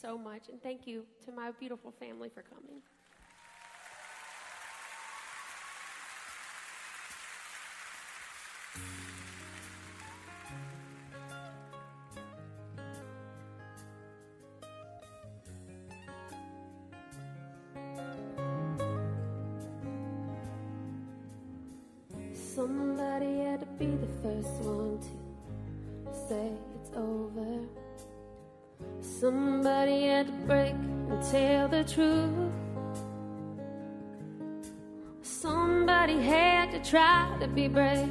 so much. And thank you to my beautiful family for coming. Somebody had to be the first one to say. Somebody had to break and tell the truth. Somebody had to try to be brave.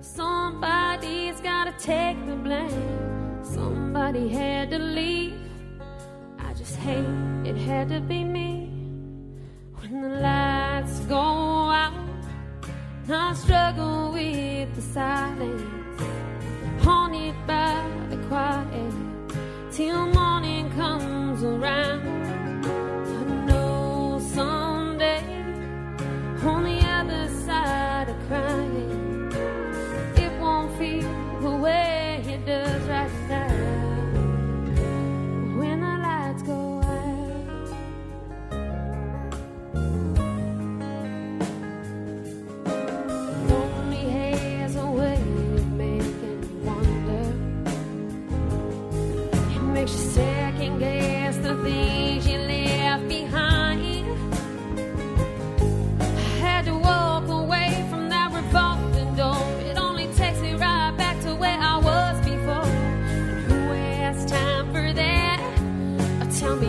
Somebody's gotta take the blame. Somebody had to leave. I just hate it had to be me. When the lights go out, I struggle with the silence, Second guess the things you left behind. I had to walk away from that revolving door. It only takes me right back to where I was before. Who has time for that? Tell me